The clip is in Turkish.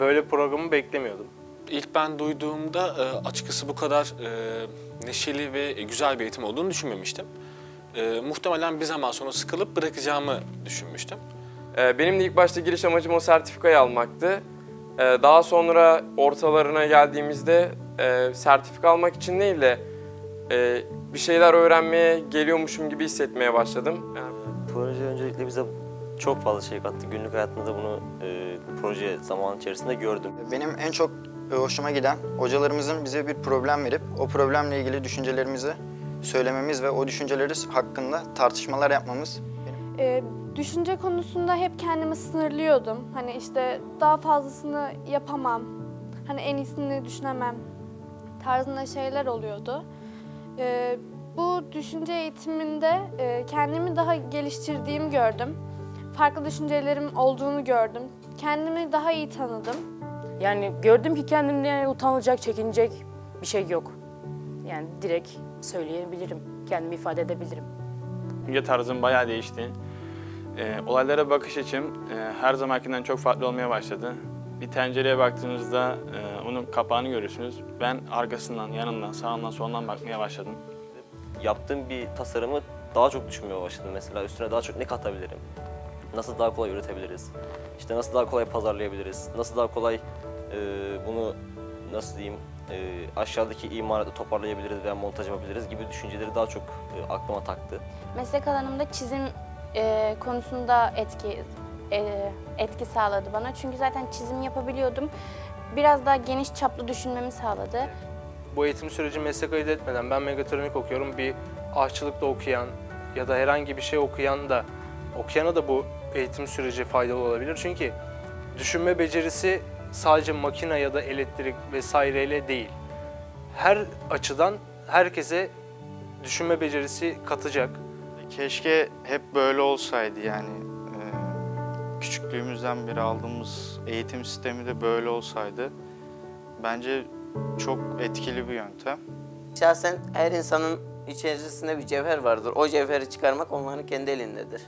Böyle programı beklemiyordum. İlk ben duyduğumda e, açıkçası bu kadar e, neşeli ve güzel bir eğitim olduğunu düşünmemiştim. E, muhtemelen bir zaman sonra sıkılıp bırakacağımı düşünmüştüm. Benim de ilk başta giriş amacım o sertifikayı almaktı. Daha sonra ortalarına geldiğimizde sertifika almak için değil de bir şeyler öğrenmeye geliyormuşum gibi hissetmeye başladım. Yani Proje öncelikle bize çok fazla şey kattı. Günlük hayatımda da bunu e, proje zaman içerisinde gördüm. Benim en çok e, hoşuma giden hocalarımızın bize bir problem verip o problemle ilgili düşüncelerimizi söylememiz ve o düşünceleri hakkında tartışmalar yapmamız. Ee, düşünce konusunda hep kendimi sınırlıyordum. Hani işte daha fazlasını yapamam. Hani en iyisini düşünemem tarzında şeyler oluyordu. Ee, bu düşünce eğitiminde e, kendimi daha geliştirdiğimi gördüm. Farklı düşüncelerim olduğunu gördüm. Kendimi daha iyi tanıdım. Yani gördüm ki kendimde utanılacak, çekinecek bir şey yok. Yani direkt söyleyebilirim, kendimi ifade edebilirim. Düşünce tarzım bayağı değişti. Ee, olaylara bakış açım e, her zamankinden çok farklı olmaya başladı. Bir tencereye baktığınızda e, onun kapağını görürsünüz. Ben arkasından, yanından, sağından, solundan bakmaya başladım. Yaptığım bir tasarımı daha çok düşünmeye başladım. Mesela üstüne daha çok ne katabilirim? Nasıl daha kolay üretebiliriz? İşte nasıl daha kolay pazarlayabiliriz? Nasıl daha kolay e, bunu nasıl diyeyim e, aşağıdaki imalatı toparlayabiliriz veya montaj yapabiliriz gibi düşünceleri daha çok e, aklıma taktı. Meslek alanımda çizim e, konusunda etki e, etki sağladı bana. Çünkü zaten çizim yapabiliyordum. Biraz daha geniş çaplı düşünmemi sağladı. Bu eğitim süreci meslek ayırt etmeden ben megatronik okuyorum. Bir aşçılıkta okuyan ya da herhangi bir şey okuyan da okuyana da bu eğitim süreci faydalı olabilir. Çünkü düşünme becerisi sadece makine ya da elektrik vesaireyle değil. Her açıdan herkese düşünme becerisi katacak. Keşke hep böyle olsaydı yani. Ee, Küçüklüğümüzden beri aldığımız eğitim sistemi de böyle olsaydı. Bence çok etkili bir yöntem. Şahsen her insanın içerisinde bir cevher vardır. O cevheri çıkarmak onların kendi elindedir.